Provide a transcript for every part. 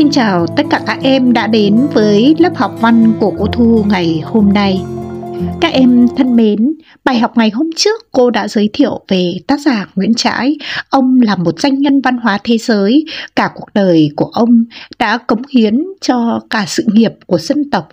Xin chào tất cả các em đã đến với lớp học văn của cô Thu ngày hôm nay. Các em thân mến, bài học ngày hôm trước cô đã giới thiệu về tác giả Nguyễn Trãi. Ông là một danh nhân văn hóa thế giới, cả cuộc đời của ông đã cống hiến cho cả sự nghiệp của dân tộc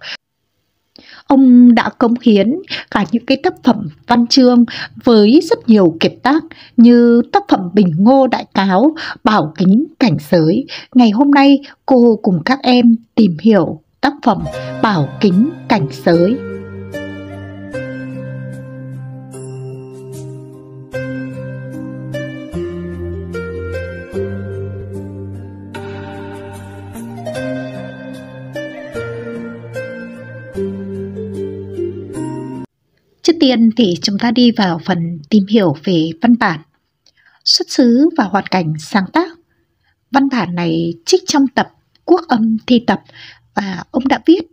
Ông đã cống hiến cả những cái tác phẩm văn chương với rất nhiều kiệt tác như tác phẩm Bình Ngô Đại Cáo, Bảo Kính Cảnh Giới. Ngày hôm nay cô cùng các em tìm hiểu tác phẩm Bảo Kính Cảnh Giới. Tiên thì chúng ta đi vào phần tìm hiểu về văn bản. Xuất xứ và hoàn cảnh sáng tác. Văn bản này trích trong tập Quốc âm thi tập và ông đã viết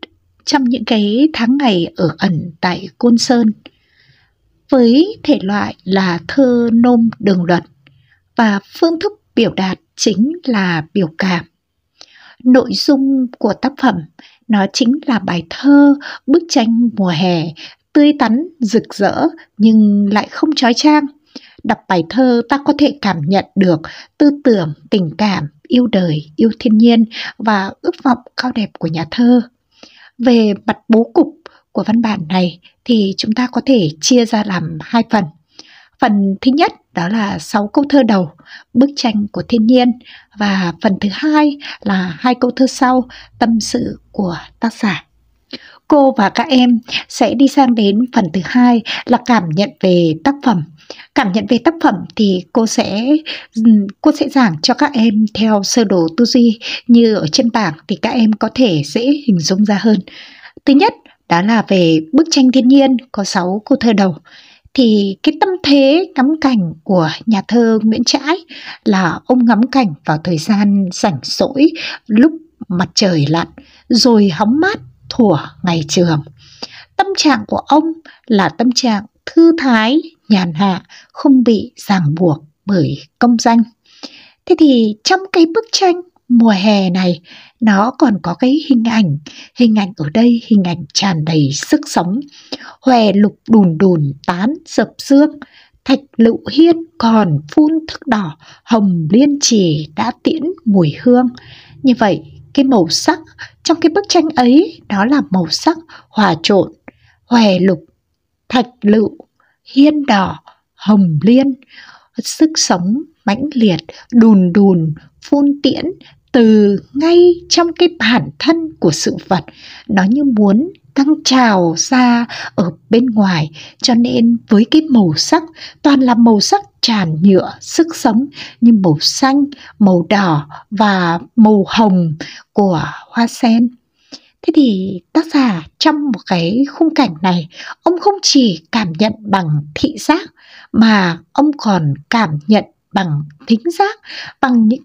trong những cái tháng ngày ở ẩn tại Côn Sơn. Với thể loại là thơ nôm đường luật và phương thức biểu đạt chính là biểu cảm. Nội dung của tác phẩm, nó chính là bài thơ bức tranh mùa hè tươi tắn, rực rỡ nhưng lại không trói trang. Đọc bài thơ ta có thể cảm nhận được tư tưởng, tình cảm, yêu đời, yêu thiên nhiên và ước vọng cao đẹp của nhà thơ. Về mặt bố cục của văn bản này thì chúng ta có thể chia ra làm hai phần. Phần thứ nhất đó là 6 câu thơ đầu, bức tranh của thiên nhiên và phần thứ hai là hai câu thơ sau, tâm sự của tác giả cô và các em sẽ đi sang đến phần thứ hai là cảm nhận về tác phẩm. Cảm nhận về tác phẩm thì cô sẽ ừ, cô sẽ giảng cho các em theo sơ đồ tư duy như ở trên bảng thì các em có thể dễ hình dung ra hơn. Thứ nhất, đó là về bức tranh thiên nhiên có 6 câu thơ đầu. Thì cái tâm thế ngắm cảnh của nhà thơ Nguyễn Trãi là ông ngắm cảnh vào thời gian rảnh rỗi, lúc mặt trời lặn, rồi hóng mát thuở ngày trường. Tâm trạng của ông là tâm trạng thư thái, nhàn hạ, không bị ràng buộc bởi công danh. Thế thì trong cái bức tranh mùa hè này nó còn có cái hình ảnh hình ảnh ở đây hình ảnh tràn đầy sức sống hòe lục đùn đùn tán dập dương thạch lựu hiên còn phun thức đỏ hồng liên trì đã tiễn mùi hương như vậy cái màu sắc trong cái bức tranh ấy đó là màu sắc hòa trộn, hòe lục, thạch lựu, hiên đỏ, hồng liên, sức sống mãnh liệt, đùn đùn, phun tiễn từ ngay trong cái bản thân của sự vật. Nó như muốn căng trào ra ở bên ngoài. Cho nên với cái màu sắc, toàn là màu sắc tràn nhựa, sức sống như màu xanh, màu đỏ và màu hồng của hoa sen. Thế thì tác giả trong một cái khung cảnh này, ông không chỉ cảm nhận bằng thị giác, mà ông còn cảm nhận bằng thính giác, bằng những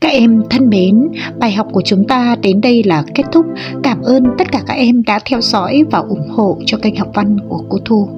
Các em thân mến, bài học của chúng ta đến đây là kết thúc. Cảm ơn tất cả các em đã theo dõi và ủng hộ cho kênh học văn của cô Thu.